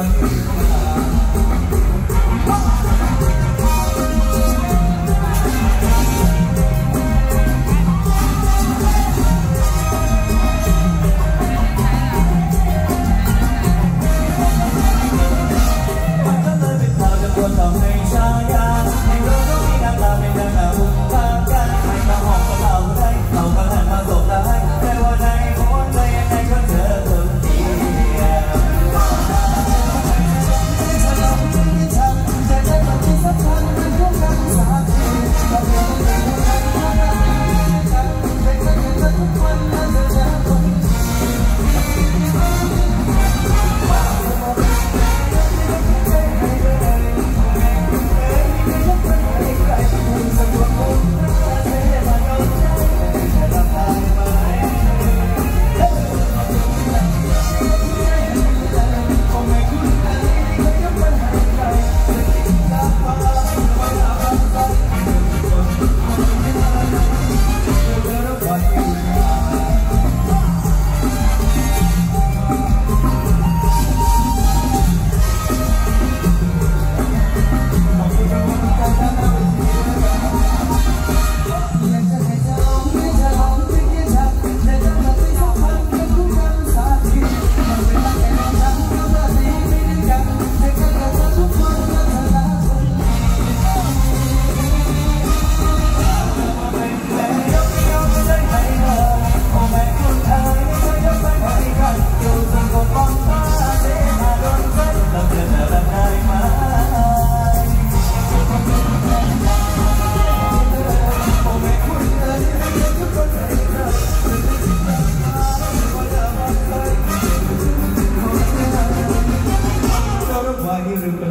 Valeu. another Gracias.